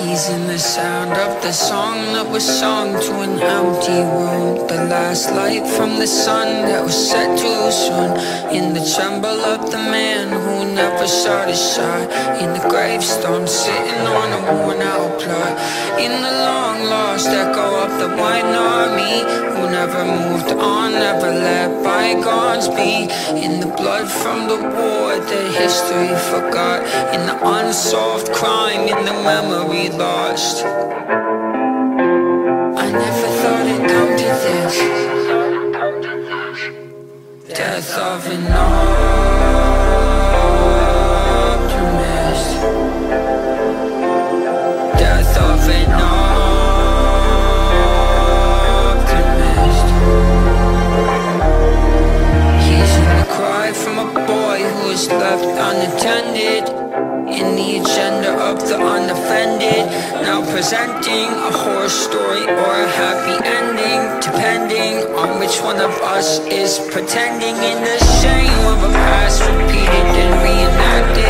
He's in the sound of the song that was sung to an empty room. The last light from the sun that was set too soon. In the tremble of the man who never shot his shot. In the gravestone, sitting on a worn out plot. In the long lost echo of the white army who never moved on, never let bygones be. In the blood from the war that history forgot. In the unsolved crime, in the memory lost. Unattended. In the agenda of the unoffended. Now presenting a horror story or a happy ending. Depending on which one of us is pretending in the shame of a past repeated and reenacted.